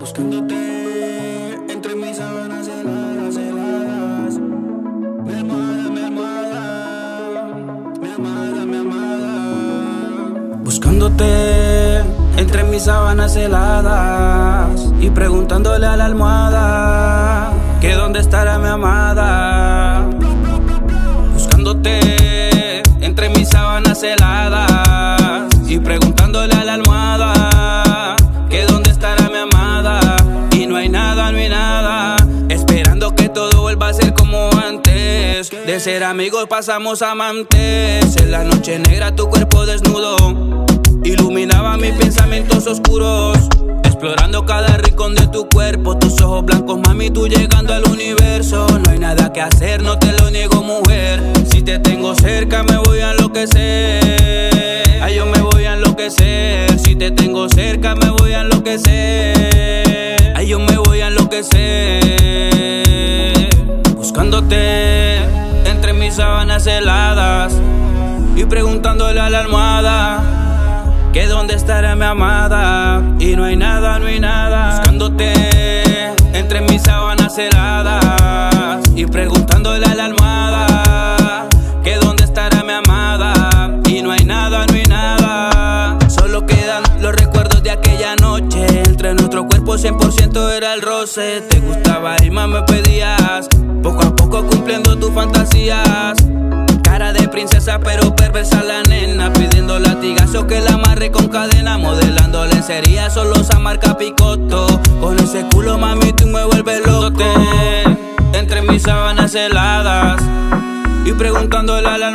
Buscándote entre mis sábanas heladas, heladas. Mi amada, mi amada, mi amada, mi amada. Buscándote entre mis sábanas heladas y preguntándole a la almohada que dónde estará mi amada. Buscándote entre mis sábanas heladas De ser amigos pasamos amantes. En la noche negra tu cuerpo desnudo iluminaba mis pensamientos oscuros. Explorando cada rincón de tu cuerpo, tus ojos blancos, mami, tú llegando al universo. No hay nada que hacer, no te lo niego, mujer. Si te tengo cerca, me voy a enloquecer. Ay, yo me voy a enloquecer. Si te tengo cerca, me voy a enloquecer. Ay, yo me voy a enloquecer. Buscándote mis sábanas heladas y preguntándole a la almohada que dónde estará mi amada. Y no hay nada, no hay nada. Buscándote entre mis sábanas heladas y preguntándole a la almohada que dónde estará mi amada. Y no hay nada, no hay nada. Solo quedan los recuerdos de aquella entre nuestro cuerpo 100% era el roce. Te gustaba y más me pedías. Poco a poco cumpliendo tus fantasías. Cara de princesa pero perversa la nena. Pidiendo latigazo que la amarre con cadena. Modelando lencería solo esa marca picoto. Con ese culo mami tú me vuelves loco. Entre mis sábanas heladas Y preguntándole a la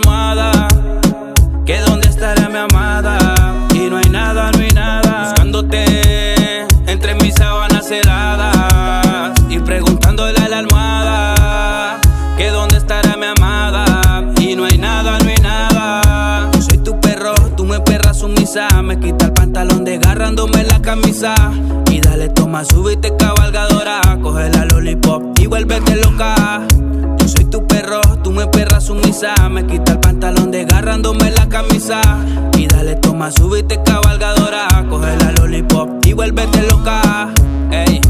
me quita el pantalón desgarrándome la camisa. Y dale, toma, súbete cabalgadora. Coge la lollipop y vuélvete loca. Yo soy tu perro, tú me perras sumisa. Me quita el pantalón desgarrándome la camisa. Y dale, toma, súbete cabalgadora. Coge la lollipop y vuélvete loca. Ey,